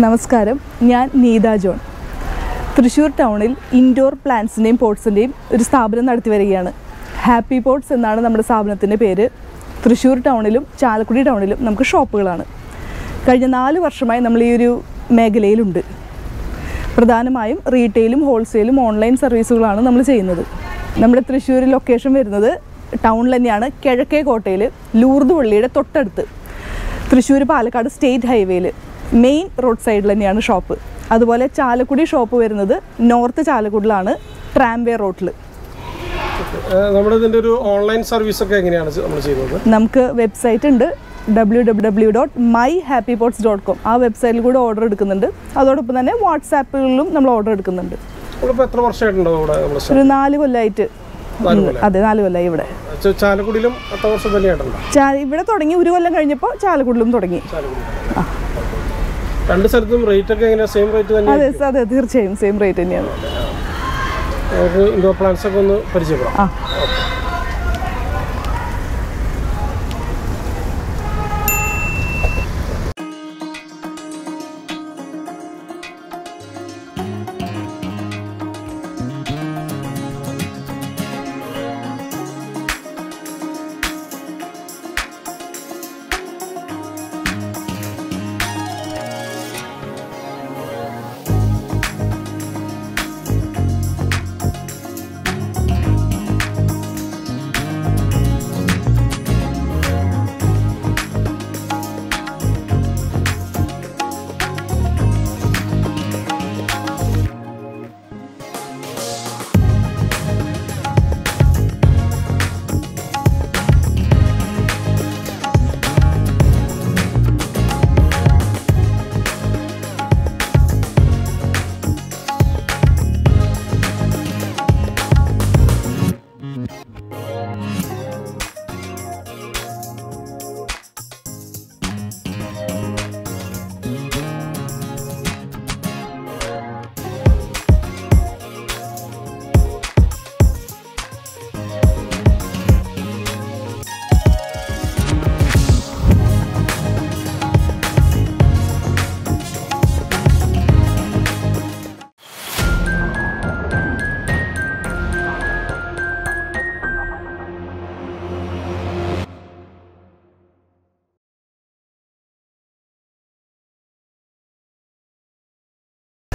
നമസ്കാരം. ഞാൻ നീത ജോൺ. തൃശ്ശൂർ ടൗണിൽ ഇൻഡോർ പ്ലാന്റ്സിന്റെയും പോട്ട്സിന്റെയും ഒരു സ്ഥാപനം നടത്തി വരികയാണ്. ഹാപ്പി പോട്ട്സ് എന്നാണ് നമ്മുടെ സ്ഥാപനത്തിന്റെ പേര്. തൃശ്ശൂർ ടൗണിലും ചാലക്കുടി ടൗണിലും നമുക്ക് ഷോപ്പുകളാണ്. കഴിഞ്ഞ നാല് വർഷമായി നമ്മൾ ഈ ഒരു മേഖലയിലുണ്ട്. പ്രധാനമായും റീറ്റെയിലും ഹോൾസെയിലും ഓൺലൈൻ സർവീസുകളാണ് നമ്മൾ ചെയ്യുന്നത്. നമ്മുടെ തൃശ്ശൂർ ലൊക്കേഷൻ വരുന്നത് ടൗണിൽ തന്നെയാണ്. കിഴക്കേ കോട്ടയിൽ ലൂർദ് പള്ളിയുടെ തൊട്ടടുത്ത്. തൃശ്ശൂർ പാലക്കാട് സ്റ്റേറ്റ് ഹൈവേയിൽ മെയിൻ റോഡ് സൈഡിൽ തന്നെയാണ് ഷോപ്പ്. അതുപോലെ ചാലക്കുടി ഷോപ്പ് വരുന്നത് നോർത്ത് ചാലക്കുടിലാണ് ട്രാംവേ റോഡിൽ നമ്മുടെ ഇതിന്റെ ഒരു ഓൺലൈൻ സർവീസ് ഒക്കെ എങ്ങനെയാണ് നമ്മൾ ചെയ്യുന്നത്? നമുക്ക് വെബ്സൈറ്റ് ഉണ്ട് W W W dot my happy pots dot com ആ വെബ്സൈറ്റിൽ കൂടെ ഓർഡർ എടുക്കുന്നുണ്ട്. അതോടൊപ്പം തന്നെ വാട്സാപ്പുകളിലും നമ്മൾ ഓർഡർ എടുക്കുന്നുണ്ട്. എത്ര വർഷമായിട്ടുണ്ടോ ഇവിടെ ഒരു നാല് കൊല്ലമായിട്ട്. അതെ നാല് കൊല്ലമായി ഇവിടെ. ചാലക്കുടിയിലും ഇവിടെ തുടങ്ങി ഒരു കൊല്ലം കഴിഞ്ഞപ്പോൾ ചാലക്കുടിലും തുടങ്ങി. ചാലക്കുടി. രണ്ട് സ്ഥലത്തും റേറ്റ് ഒക്കെ എങ്ങനെയാ? സെയിം റേറ്റ് തന്നെ അതെ അതെ തീർച്ചയായും സെയിം റേറ്റ് തന്നെയാണ്. നമുക്ക് ഇൻഡോർ പ്ലാന്റ്സ് ഒക്കെ ഒന്ന് പരിചയപ്പെടാം.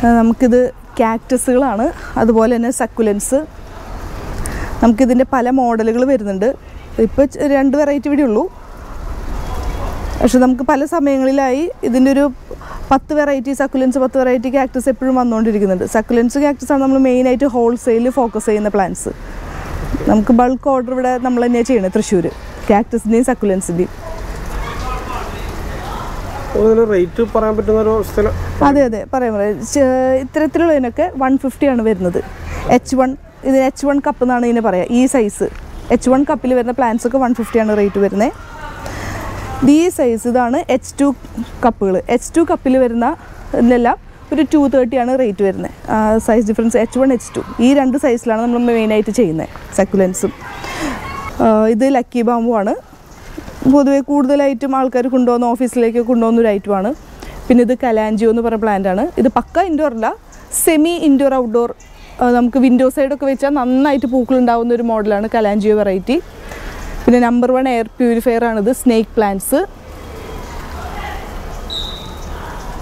നമുക്കിത് കാക്ടസുകളാണ് അതുപോലെ തന്നെ സക്കുലൻസ്. നമുക്കിതിന്റെ പല മോഡലുകൾ വരുന്നുണ്ട്. ഇപ്പോൾ രണ്ട് വെറൈറ്റി ഇവിടെ ഉള്ളൂ. പക്ഷെ നമുക്ക് പല സമയങ്ങളിലായി ഇതിന്റെ ഒരു പത്ത് വെറൈറ്റി സക്കുലൻസ് പത്ത് വെറൈറ്റി കാക്ടസ് എപ്പോഴും വന്നുകൊണ്ടിരിക്കുന്നുണ്ട്. സക്കുലൻസ് ആണ് നമ്മൾ മെയിനായിട്ട് ഹോൾസെയിൽ ഫോക്കസ് ചെയ്യുന്ന പ്ലാന്റ്സ് നമുക്ക് ബൾക്ക് ഓർഡർ ഇവിടെ നമ്മൾ തന്നെയാണ് ചെയ്യുന്നത് തൃശ്ശൂർ കാക്ടസിന്റെയും സക്കുലൻസിന്റെയും. റേറ്റ് പറയാൻ പറ്റുന്ന ഒരു അതെ അതെ. പറയാം പറയാം. ഇത്തരത്തിലുള്ളതിനൊക്കെ വൺ ഫിഫ്റ്റി ആണ് വരുന്നത്. എച്ച് വൺ ഇത് എച്ച് വൺ കപ്പ് എന്നാണ് ഇതിന് പറയുക ഈ സൈസ് എച്ച് വൺ കപ്പിൽ വരുന്ന പ്ലാന്റ്സ് ഒക്കെ വൺ ഫിഫ്റ്റി ആണ് റേറ്റ് വരുന്നത് ഈ സൈസ് ഇതാണ് എച്ച് ടു കപ്പുകൾ എച്ച് ടു കപ്പിൽ വരുന്ന ഇതിലെല്ലാം ഒരു ടു തേർട്ടി ആണ് റേറ്റ് വരുന്നത് size difference H one H two ഈ രണ്ട് സൈസിലാണ് നമ്മൾ മെയിനായിട്ട് ചെയ്യുന്നത് സെക്കുലൻസും ഇത് ലക്കി ബാമ്പു ആണ്. പൊതുവെ കൂടുതലായിട്ടും ആൾക്കാർ കൊണ്ടുപോകുന്ന ഓഫീസിലേക്ക് കൊണ്ടുപോകുന്ന ഒരു ഐറ്റമാണ് പിന്നെ ഇത് കലാഞ്ചിയോ എന്ന് പറഞ്ഞ പ്ലാന്റ് ആണ്. ഇത് പക്ക ഇൻഡോർ അല്ല സെമി ഇൻഡോർ ഔട്ട്ഡോർ നമുക്ക് വിൻഡോ സൈഡൊക്കെ വെച്ചാൽ നന്നായിട്ട് പൂക്കൾ ഉണ്ടാകുന്ന ഒരു മോഡലാണ് കലാഞ്ചിയോ വെറൈറ്റി പിന്നെ നമ്പർ വൺ എയർ പ്യൂരിഫയർ ആണിത് സ്നേക്ക് പ്ലാന്റ്സ്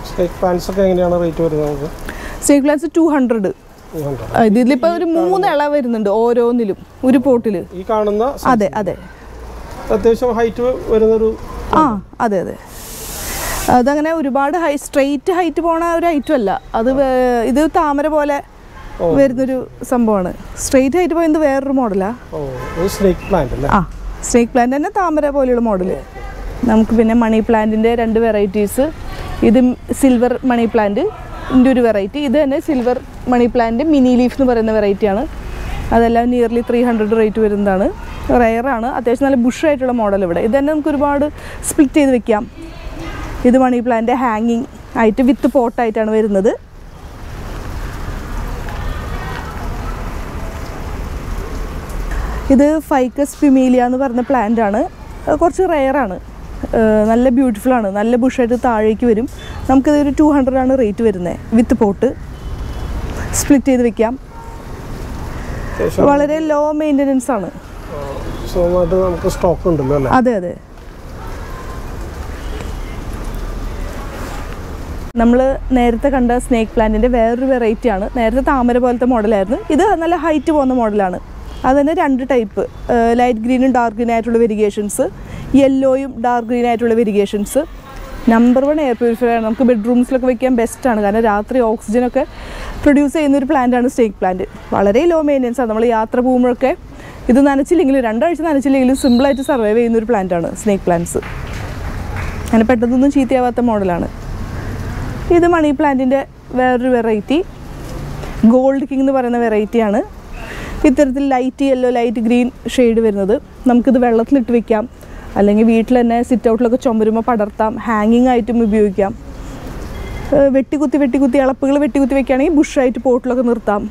സ്നേക്ക് പ്ലാന്റ്സ് ഒക്കെ എങ്ങനെയാണ് റേറ്റ് വരുന്നത് നമുക്ക്? സ്നേക്ക് പ്ലാന്റ്സ് ടു ഹൺഡ്രഡ് ഇതിലിപ്പോ ഇതിലിപ്പോൾ ഒരു മൂന്ന് ഇള വരുന്നുണ്ട് ഓരോന്നിലും ഒരു പോട്ടിൽ. ഈ കാണുന്ന അതെ അതെ. അത്യാവശ്യം ഹൈറ്റ് വരുന്നൊരു ആ അതെ അതെ. അതങ്ങനെ ഒരുപാട് ഹൈ സ്ട്രെയിറ്റ് ഹൈറ്റ് പോണ ഒരു ഐറ്റം അല്ല. അത് ഇത് താമര പോലെ വരുന്നൊരു സംഭവമാണ്. സ്ട്രെയിറ്റ് ഹൈറ്റ് പോയത് വേറൊരു മോഡലാ സ്നേക്ക് പ്ലാന്റ് ആ സ്നേക്ക് പ്ലാന്റ് തന്നെ താമര പോലെയുള്ള മോഡൽ നമുക്ക് പിന്നെ മണി പ്ലാന്റിന്റെ രണ്ട് വെറൈറ്റീസ് ഇത് സിൽവർ മണി പ്ലാന്റ് ഇതിന്റെ ഒരു വെറൈറ്റി ഇത് തന്നെ silver money plant mini leaf എന്ന് പറയുന്ന വെറൈറ്റിയാണ് അതെല്ലാം നിയർലി ത്രീ ഹൺഡ്രഡ് റേറ്റ് വരുന്നതാണ്. റയറാണ് അത്യാവശ്യം നല്ല ബുഷ് ആയിട്ടുള്ള മോഡൽ ഇവിടെ. ഇത് തന്നെ നമുക്ക് ഒരുപാട് സ്പ്ലിറ്റ് ചെയ്ത് വെക്കാം. ഇത് മണി പ്ലാന്റ് ഹാങ്ങിങ് ആയിട്ട് വിത്ത് പോട്ടായിട്ടാണ് വരുന്നത്. ഇത് ഫൈക്കസ് പിമീലിയ എന്ന് പറഞ്ഞ പ്ലാന്റ് ആണ്. കുറച്ച് റെയറാണ് നല്ല ബ്യൂട്ടിഫുൾ ആണ്. നല്ല ബുഷായിട്ട് താഴേക്ക് വരും. നമുക്കിതൊരു ടു ഹൺഡ്രഡ് ആണ് റേറ്റ് വരുന്നത് വിത്ത് പോട്ട് സ്പ്ലിറ്റ് ചെയ്ത് വെക്കാം. വളരെ ലോ മെയിന്റനൻസ് ആണ്. നമുക്ക് സ്റ്റോക്ക് ഉണ്ടല്ലോ അല്ലേ? അതെ അതെ. നമ്മൾ നേരത്തെ കണ്ട സ്നേക്ക് പ്ലാന്റിന്റെ വേറൊരു വെറൈറ്റി ആണ്. നേരത്തെ താമര പോലത്തെ മോഡലായിരുന്നു ഇത് നല്ല ഹൈറ്റ് പോകുന്ന മോഡലാണ് അത് തന്നെ രണ്ട് ടൈപ്പ് ലൈറ്റ് ഗ്രീനും ഡാർക്ക് ഗ്രീൻ ആയിട്ടുള്ള വെരിഗേഷൻസ് യെല്ലോയും ഡാർക്ക് ഗ്രീൻ ആയിട്ടുള്ള വെരിഗേഷൻസ് നമ്പർ വൺ എയർ പ്യൂരിഫയർ ആണ്. നമുക്ക് ബെഡ്റൂംസിലൊക്കെ വെക്കാൻ ബെസ്റ്റാണ് കാരണം രാത്രി ഓക്സിജനൊക്കെ പ്രൊഡ്യൂസ് ചെയ്യുന്ന ഒരു പ്ലാന്റാണ് സ്നേക്ക് പ്ലാന്റ് വളരെ ലോ മെയിന്റെനൻസ് ആണ്. നമ്മൾ യാത്ര പോകുമ്പോഴൊക്കെ ഇത് നനച്ചില്ലെങ്കിലും രണ്ടാഴ്ച നനച്ചില്ലെങ്കിലും സിമ്പിളായിട്ട് സർവൈവ് ചെയ്യുന്ന ഒരു പ്ലാന്റാണ് സ്നേക്ക് പ്ലാന്റ്സ് അങ്ങനെ പെട്ടെന്നൊന്നും ചീത്തയാവാത്ത മോഡലാണ് ഇത് മണി പ്ലാന്റിന്റെ വേറൊരു വെറൈറ്റി ഗോൾഡ് കിങ് എന്ന് പറയുന്ന വെറൈറ്റിയാണ് ഇത്തരത്തിൽ light yellow light green shade വരുന്നത്. നമുക്കിത് വെള്ളത്തിലിട്ട് വെക്കാം. അല്ലെങ്കിൽ വീട്ടിൽ തന്നെ സിറ്റ് ഔട്ടിലൊക്കെ ചുമരുമ്പോൾ പടർത്താം ഹാങ്ങിങ് ആയിട്ടും ഉപയോഗിക്കാം. വെട്ടിക്കുത്തി വെട്ടിക്കുത്തി ഇളപ്പുകൾ വെട്ടിക്കുത്തി വെക്കുകയാണെങ്കിൽ ബുഷായിട്ട് പോട്ടിലൊക്കെ നിർത്താം.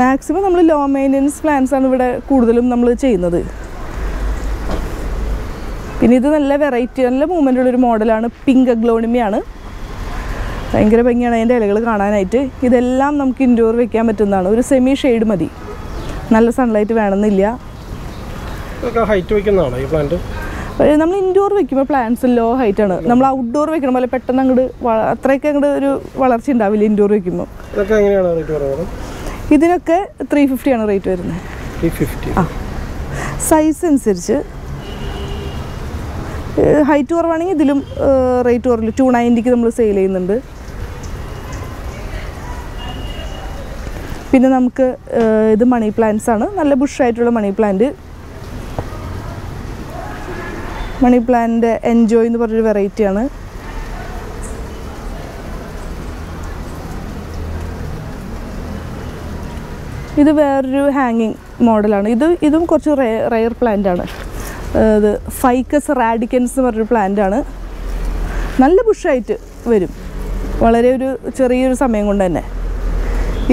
മാക്സിമം നമ്മൾ ലോ മെയിന്റനൻസ് പ്ലാൻസ് ആണ് ഇവിടെ കൂടുതലും നമ്മൾ ചെയ്യുന്നത്. പിന്നെ ഇത് നല്ല വെറൈറ്റി നല്ല മൂവ്മെന്റ് ഉള്ളൊരു മോഡലാണ് പിങ്ക് അഗ്ലോണിമയാണ് ഭയങ്കര ഭംഗിയാണ് അതിന്റെ ഇലകൾ കാണാനായിട്ട്. ഇതെല്ലാം നമുക്ക് ഇൻഡോർ വെക്കാൻ പറ്റുന്നതാണ്. ഒരു സെമി ഷെയ്ഡ് മതി. നല്ല സൺലൈറ്റ് വേണമെന്നില്ല. ഹൈറ്റ് വയ്ക്കുന്നതാണോ ഈ പ്ലാന്റ് നമ്മൾ ഇൻഡോർ വെക്കുമ്പോൾ പ്ലാന്റ്സ് ലോ ഹൈറ്റ് ആണ്. നമ്മൾ ഔട്ട്ഡോർ വെക്കണ പോലെ പെട്ടെന്ന് അങ്ങോട്ട് അത്രയൊക്കെ അങ്ങോട്ട് ഒരു വളർച്ച ഉണ്ടാവില്ല ഇൻഡോർ വെക്കുമ്പോൾ ഇതിനൊക്കെ ത്രീ ഫിഫ്റ്റി ആണ് റേറ്റ് വരുന്നത്. ആ. സൈസ് അനുസരിച്ച്. ഹൈറ്റ് കുറവാണെങ്കിൽ ഇതിലും റേറ്റ് കുറവില്ല. ടു നയന്റിക്ക് നമ്മൾ സെയിൽ ചെയ്യുന്നുണ്ട്. പിന്നെ നമുക്ക് ഇത് മണി പ്ലാന്റ്സ് ആണ്. നല്ല ബുഷായിട്ടുള്ള money plant money plant enjoy എന്ന് പറഞ്ഞൊരു വെറൈറ്റിയാണ് ഇത് വേറൊരു ഹാങ്ങിങ് മോഡലാണ് ഇത് ഇതും കുറച്ച് റയർ പ്ലാന്റ് ആണ്. ഇത് ഫൈക്കസ് റാഡിക്കൻസ് എന്ന് പറഞ്ഞൊരു പ്ലാന്റ് ആണ്. നല്ല ബുഷായിട്ട് വരും. വളരെ ഒരു ചെറിയൊരു സമയം കൊണ്ട് തന്നെ.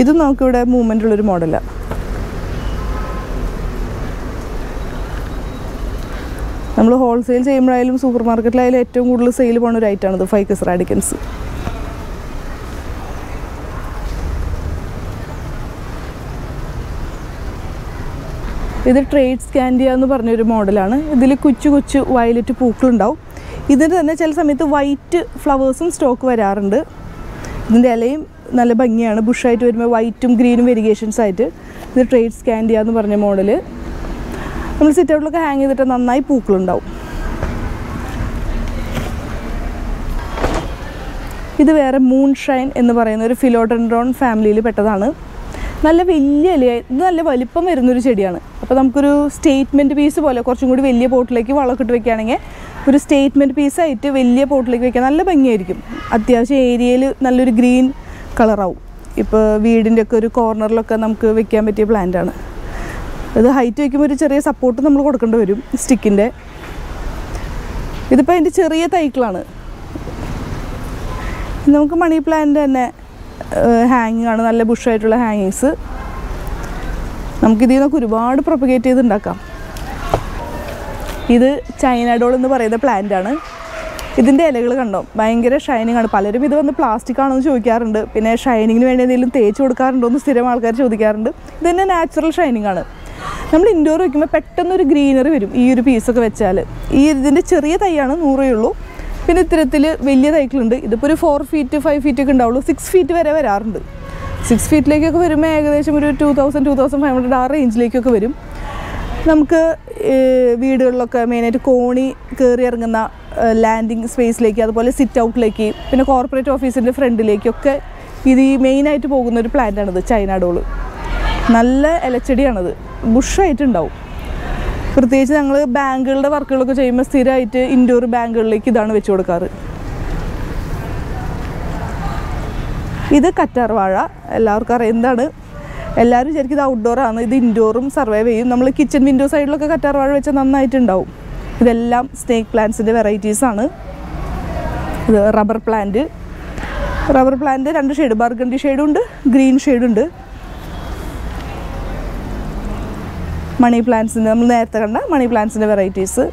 ഇതും നമുക്കിവിടെ മൂവ്മെന്റ് ഉള്ളൊരു മോഡലാണ് നമ്മൾ ഹോൾസെയിൽ ചെയ്യുമ്പോഴായാലും സൂപ്പർ മാർക്കറ്റിലായാലും ഏറ്റവും കൂടുതൽ സെയിൽ പോകുന്ന ഒരു ഐറ്റമാണിത് ഫൈക്കസ് റാഡിക്കൻസ് ഇത് ട്രേഡ് സ്കാൻഡിയ എന്ന് പറഞ്ഞൊരു മോഡലാണ് ഇതിൽ കൊച്ചു കൊച്ചു വയലറ്റ് പൂക്കളുണ്ടാവും. ഇതിന് തന്നെ ചില സമയത്ത് വൈറ്റ് ഫ്ലവേഴ്സും സ്റ്റോക്ക് വരാറുണ്ട്. ഇതിന്റെ ഇലയും നല്ല ഭംഗിയാണ്. ബുഷായിട്ട് വരുമ്പോൾ വൈറ്റും ഗ്രീനും വെരിഗേഷൻസ് ആയിട്ട്. ഇത് ട്രേഡ് സ്കാൻഡിയ എന്ന് പറഞ്ഞ മോഡൽ നമ്മൾ സിറ്റ് ഔട്ടിലൊക്കെ ഹാങ് ചെയ്തിട്ട് നന്നായി പൂക്കളുണ്ടാവും. ഇത് വേറെ മൂൺ ഷൈൻ എന്ന് പറയുന്ന ഒരു ഫിലോഡൻഡ്രോൺ ഫാമിലിയിൽ പെട്ടതാണ്. നല്ല വലിയ ഇല ഇത് നല്ല വലിപ്പം വരുന്നൊരു ചെടിയാണ്. അപ്പോൾ നമുക്കൊരു സ്റ്റേറ്റ്മെന്റ് പീസ് പോലെ കുറച്ചും കൂടി വലിയ പോട്ടിലേക്ക് വളക്കിട്ട് വെക്കുകയാണെങ്കിൽ ഒരു സ്റ്റേറ്റ്മെന്റ് പീസായിട്ട് വലിയ പോട്ടിലേക്ക് വെക്കാൻ നല്ല ഭംഗിയായിരിക്കും. അത്യാവശ്യം ഏരിയയിൽ നല്ലൊരു ഗ്രീൻ കളറാവും. ഇപ്പോൾ വീടിന്റെ ഒക്കെ ഒരു കോർണറിലൊക്കെ നമുക്ക് വെക്കാൻ പറ്റിയ പ്ലാന്റാണ് ഇത് ഹൈറ്റ് വയ്ക്കുമ്പോൾ ഒരു ചെറിയ സപ്പോർട്ട് നമ്മൾ കൊടുക്കേണ്ടി വരും സ്റ്റിക്കിന്റെ ഇതിപ്പോൾ അതിന്റെ ചെറിയ തൈക്കളാണ്. നമുക്ക് മണി പ്ലാന്റ് തന്നെ ഹാങ്ങിങ് ആണ് നല്ല ബുഷായിട്ടുള്ള ഹാങ്ങിങ്സ് നമുക്കിതിൽ നിന്നൊക്കെ ഒരുപാട് പ്രൊപ്പഗേറ്റ് ചെയ്ത് ഉണ്ടാക്കാം. ഇത് ചൈന ഡോൾ എന്ന് പറയുന്ന പ്ലാന്റ് ആണ്. ഇതിന്റെ ഇലകൾ കണ്ടോ? ഭയങ്കര ഷൈനിങ് ആണ്. പലരും ഇത് വന്ന് പ്ലാസ്റ്റിക് ആണെന്ന് ചോദിക്കാറുണ്ട്. പിന്നെ ഷൈനിങ്ങിന് വേണ്ടി എന്തെങ്കിലും തേച്ച് കൊടുക്കാറുണ്ടോ എന്ന് സ്ഥിരം ആൾക്കാർ ചോദിക്കാറുണ്ട്. ഇതന്നെ തന്നെ നാച്ചുറൽ ഷൈനിങ് ആണ്. നമ്മൾ ഇൻഡോർ വയ്ക്കുമ്പോൾ പെട്ടെന്ന് ഒരു ഗ്രീനറി വരും. ഈ ഒരു പീസൊക്കെ വെച്ചാൽ ഈ ഇതിന്റെ ചെറിയ തൈയാണ് നൂറേ ഉള്ളൂ. പിന്നെ ഇത്തരത്തിൽ വലിയ തൈകളുണ്ട്. ഇതിപ്പോൾ ഒരു ഫോർ ഫീറ്റ് ഫൈവ് ഫീറ്റ് ഒക്കെ ഉണ്ടാവുള്ളൂ. സിക്സ് ഫീറ്റ് വരെ വരാറുണ്ട്. സിക്സ് ഫീറ്റിലേക്കൊക്കെ വരുമ്പോൾ ഏകദേശം ഒരു two thousand two thousand five hundred ആ റേഞ്ചിലേക്കൊക്കെ വരും. നമുക്ക് വീടുകളിലൊക്കെ മെയിനായിട്ട് കോണി കയറി ഇറങ്ങുന്ന ലാൻഡിങ് സ്പേസിലേക്ക് അതുപോലെ സിറ്റ് ഔട്ടിലേക്ക് പിന്നെ കോർപ്പറേറ്റ് ഓഫീസിന്റെ ഫ്രണ്ടിലേക്കൊക്കെ ഇത് ഈ മെയിനായിട്ട് പോകുന്ന ഒരു പ്ലാന്റാണിത് ചൈന ഡോൾ നല്ല ഇലച്ചെടിയാണത്. ബുഷായിട്ടുണ്ടാവും. പ്രത്യേകിച്ച് ഞങ്ങൾ ബാങ്കുകളുടെ വർക്കുകളൊക്കെ ചെയ്യുമ്പോൾ സ്ഥിരമായിട്ട് ഇൻഡോർ ബാങ്കുകളിലേക്ക് ഇതാണ് വെച്ച് കൊടുക്കാറ്. ഇത് കറ്റാർ വാഴ. എല്ലാവർക്കും അറിയാം എന്താണ്? എല്ലാവരും ശരിക്കും ഇത് ഔട്ട്ഡോർ ആണ്. ഇത് ഇൻഡോറും സർവൈവ് ചെയ്യും. നമ്മൾ കിച്ചൺ വിൻഡോ സൈഡിലൊക്കെ കറ്റാർ വാഴ വെച്ചാൽ നന്നായിട്ടുണ്ടാവും. ഇതെല്ലാം സ്നേക്ക് പ്ലാന്റ്സിന്റെ വെറൈറ്റീസാണ് ഇത് റബ്ബർ പ്ലാന്റ് റബ്ബർ പ്ലാന്റ് രണ്ട് ഷെയ്ഡ് ബർഗണ്ടി ഷെയ്ഡും ഉണ്ട് ഗ്രീൻ ഷെയ്ഡും ഉണ്ട്. മണി പ്ലാന്റ്സിന്റെ നമ്മൾ നേരത്തെ കണ്ട മണി പ്ലാന്റ്സിന്റെ വെറൈറ്റീസ്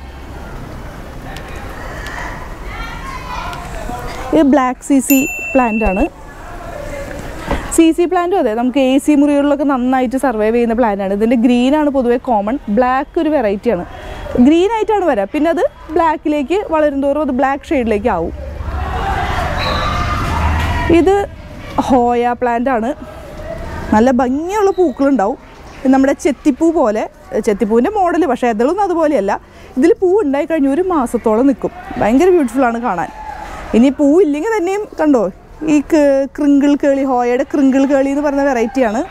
ഇത് ബ്ലാക്ക് സി സി ആണ്. സി സി പ്ലാന്റും അതെ നമുക്ക് എ സി മുറികളിലൊക്കെ നന്നായിട്ട് സർവൈവ് ചെയ്യുന്ന പ്ലാന്റാണ് ഇതിന്റെ ഗ്രീനാണ് പൊതുവേ കോമൺ ബ്ലാക്ക് ഒരു വെറൈറ്റിയാണ് ഗ്രീൻ ആയിട്ടാണ് വരാം. പിന്നെ അത് ബ്ലാക്കിലേക്ക് വളരും തോറും അത് ബ്ലാക്ക് ഷെയ്ഡിലേക്ക് ആവും. ഇത് ഹോയ പ്ലാന്റ് ആണ്. നല്ല ഭംഗിയുള്ള പൂക്കളുണ്ടാവും. നമ്മുടെ ചെത്തിപ്പൂ പോലെ ചെത്തിപ്പൂവിന്റെ മോഡൽ പക്ഷേ ഇതളൊന്നും അതുപോലെയല്ല. ഇതിൽ പൂ ഉണ്ടായി കഴിഞ്ഞ് ഒരു മാസത്തോളം നിൽക്കും. ഭയങ്കര ബ്യൂട്ടിഫുൾ ആണ് കാണാൻ. ഇനി പൂ ഇല്ലെങ്കിൽ തന്നെയും കണ്ടോ ഈ ക്രിങ്കിൾ കേളി ഹോയയുടെ ക്രിങ്കിൾ കേളി എന്ന് പറയുന്ന വെറൈറ്റിയാണ്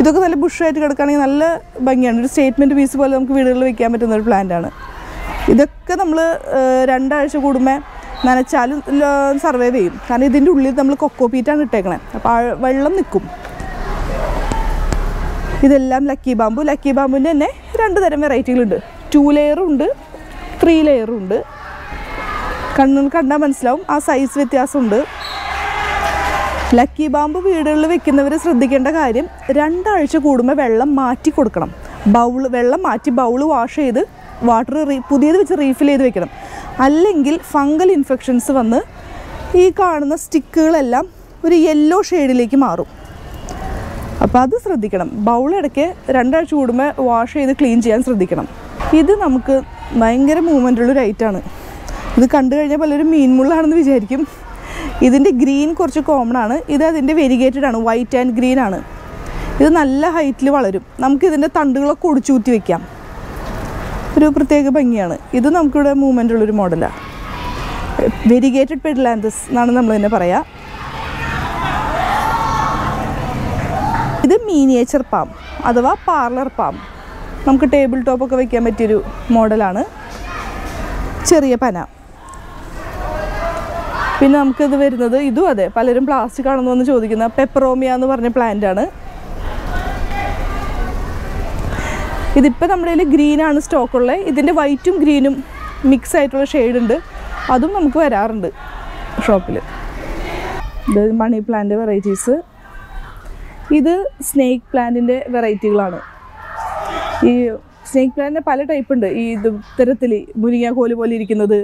ഇതൊക്കെ നല്ല ബുഷായിട്ട് കിടക്കുകയാണെങ്കിൽ നല്ല ഭംഗിയാണ്. ഒരു സ്റ്റേറ്റ്മെന്റ് പീസ് പോലെ നമുക്ക് വീടുകളിൽ വെക്കാൻ പറ്റുന്ന ഒരു പ്ലാന്റ് ആണ്. ഇതൊക്കെ നമ്മൾ രണ്ടാഴ്ച കൂടുമ്പോൾ നനച്ചാലും സർവൈവ് ചെയ്യും. കാരണം ഇതിന്റെ ഉള്ളിൽ നമ്മൾ കൊക്കോ പീറ്റാണ് ഇട്ടേക്കണേ. അപ്പോൾ വെള്ളം നിൽക്കും. ഇതെല്ലാം ലക്കി ബാമ്പു ലക്കി ബാമ്പുവിന്റെ തന്നെ രണ്ട് തരം വെറൈറ്റികളുണ്ട് ടു ലെയറും ഉണ്ട് ത്രീ ലെയറും ഉണ്ട്. കണ്ണിൽ കണ്ടാൽ മനസ്സിലാവും. ആ സൈസ് വ്യത്യാസമുണ്ട്. ലക്കി ബാമ്പ് വീടുകളിൽ വെക്കുന്നവർ ശ്രദ്ധിക്കേണ്ട കാര്യം രണ്ടാഴ്ച കൂടുമ്പോൾ വെള്ളം മാറ്റി കൊടുക്കണം. ബൗൾ വെള്ളം മാറ്റി ബൗൾ വാഷ് ചെയ്ത് വാട്ടർ റീ പുതിയത് വെച്ച് റീഫിൽ ചെയ്ത് വെക്കണം. അല്ലെങ്കിൽ ഫംഗൽ ഇൻഫെക്ഷൻസ് വന്ന് ഈ കാണുന്ന സ്റ്റിക്കുകളെല്ലാം ഒരു യെല്ലോ ഷെയ്ഡിലേക്ക് മാറും. അപ്പോൾ അത് ശ്രദ്ധിക്കണം. ബൗളിടയ്ക്ക് രണ്ടാഴ്ച കൂടുമ്പോൾ വാഷ് ചെയ്ത് ക്ലീൻ ചെയ്യാൻ ശ്രദ്ധിക്കണം. ഇത് നമുക്ക് ഭയങ്കര മൂവ്മെന്റ് ഉള്ളൊരു ഐറ്റാണ് ഇത് കണ്ടു കഴിഞ്ഞാൽ പലരും മീൻമുള്ളാണെന്ന് വിചാരിക്കും. ഇതിന്റെ ഗ്രീൻ കുറച്ച് കോമൺ ആണ്. ഇത് അതിന്റെ വെരിഗേറ്റഡ് ആണ്. വൈറ്റ് ആൻഡ് ഗ്രീൻ ആണ്. ഇത് നല്ല ഹൈറ്റിൽ വളരും. നമുക്ക് ഇതിന്റെ തണ്ടുകളൊക്കെ ഒടിച്ചൂറ്റി വെക്കാം. ഒരു പ്രത്യേക ഭംഗിയാണ്. ഇത് നമുക്കിവിടെ മൂവ്മെന്റ് ഉള്ളൊരു മോഡലാണ് വെരിഗേറ്റഡ് പെഡ്ലാന്തസ് എന്നാണ് നമ്മൾ തന്നെ പറയുക ഇത് മീനിയേച്ചർ പാം അഥവാ പാർലർ പാം നമുക്ക് ടേബിൾ ടോപ്പൊക്കെ വെക്കാൻ പറ്റിയൊരു മോഡലാണ് ചെറിയ പന. പിന്നെ നമുക്കിത് വരുന്നത് ഇതും അതെ പലരും പ്ലാസ്റ്റിക് ആണെന്ന് വന്ന് ചോദിക്കുന്ന പെപ്പറോമിയ എന്ന് പറഞ്ഞ പ്ലാന്റ് ആണ്. ഇതിപ്പോൾ നമ്മുടെ കയ്യിൽ ഗ്രീനാണ് സ്റ്റോക്കുള്ളത് ഇതിന്റെ വൈറ്റും ഗ്രീനും മിക്സ് ആയിട്ടുള്ള ഷെയ്ഡ് ഉണ്ട്. അതും നമുക്ക് വരാറുണ്ട് ഷോപ്പിൽ മണി പ്ലാന്റ് വെറൈറ്റീസ് ഇത് സ്നേക്ക് പ്ലാന്റിന്റെ വെറൈറ്റികളാണ് ഈ സ്നേക്ക് പ്ലാന്റിന് പല ടൈപ്പ് ഉണ്ട്. ഈ ഇത് ഇത്തരത്തിൽ മുരിങ്ങാക്കോൽ പോലെ ഇരിക്കുന്നത്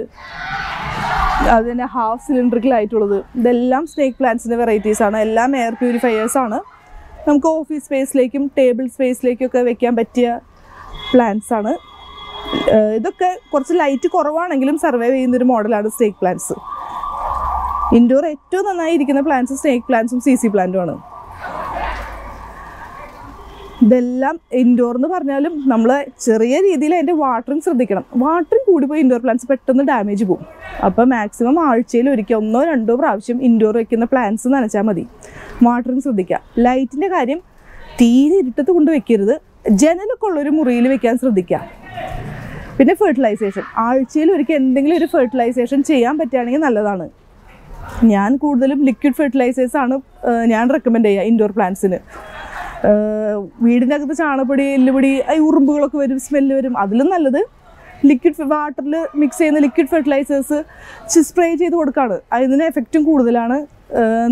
അത് തന്നെ ഹാഫ് സിലിണ്ടറിക്കലായിട്ടുള്ളത് ഇതെല്ലാം സ്നേക്ക് പ്ലാന്റ്സിന്റെ വെറൈറ്റീസ് ആണ്. എല്ലാം എയർ പ്യൂരിഫയേഴ്സ് ആണ്. നമുക്ക് ഓഫീസ് സ്പേസിലേക്കും ടേബിൾ സ്പേസിലേക്കും ഒക്കെ വെക്കാൻ പറ്റിയ പ്ലാന്റ്സ് ആണ്. ഇതൊക്കെ കുറച്ച് ലൈറ്റ് കുറവാണെങ്കിലും സർവൈവ് ചെയ്യുന്നൊരു മോഡലാണ് സ്നേക്ക് പ്ലാന്റ്സ് ഇൻഡോർ ഏറ്റവും നന്നായി ഇരിക്കുന്ന പ്ലാന്റ്സ് സ്നേക്ക് പ്ലാന്റ്സും സി സി പ്ലാന്റും ആണ്. ഇതെല്ലാം ഇൻഡോർ എന്ന് പറഞ്ഞാലും നമ്മൾ ചെറിയ രീതിയിൽ അതിന്റെ വാട്ടറിങ് ശ്രദ്ധിക്കണം. വാട്ടറിങ് പോയി ഇൻഡോർ പ്ലാന്റ്സ് പെട്ടെന്ന് ഡാമേജ് പോകും അപ്പോൾ മാക്സിമം ആഴ്ചയിൽ ഒരിക്കൽ ഒന്നോ രണ്ടോ പ്രാവശ്യം ഇൻഡോർ വയ്ക്കുന്ന പ്ലാന്റ്സ് നനച്ചാൽ മതി. വാട്ടറിങ് ശ്രദ്ധിക്കുക ലൈറ്റിന്റെ കാര്യം തീരെ ഇരുട്ടത്ത് കൊണ്ട് വെക്കരുത്. ജനലൊക്കെ ഉള്ളൊരു മുറിയിൽ വെക്കാൻ ശ്രദ്ധിക്കുക പിന്നെ ഫെർട്ടിലൈസേഷൻ ആഴ്ചയിൽ ഒരിക്കൽ എന്തെങ്കിലും ഒരു ഫെർട്ടിലൈസേഷൻ ചെയ്യാൻ പറ്റുകയാണെങ്കിൽ നല്ലതാണ്. ഞാൻ കൂടുതലും ലിക്വിഡ് ഫെർട്ടിലൈസേഴ്സാണ് ഞാൻ റെക്കമെൻഡ് ചെയ്യുക ഇൻഡോർ പ്ലാന്റ്സിന് വീടിന്റെ അകത്ത് ചാണകപ്പൊടി എല്ലുപൊടി ഈ ഉറുമ്പുകളൊക്കെ വരും സ്മെല്ല് വരും. അതിലും നല്ലത് ലിക്വിഡ് വാട്ടറിൽ മിക്സ് ചെയ്യുന്ന ലിക്വിഡ് ഫെർട്ടിലൈസേഴ്സ് സ്പ്രേ ചെയ്ത് കൊടുക്കുകയാണ് അതിന് എഫക്റ്റും കൂടുതലാണ്.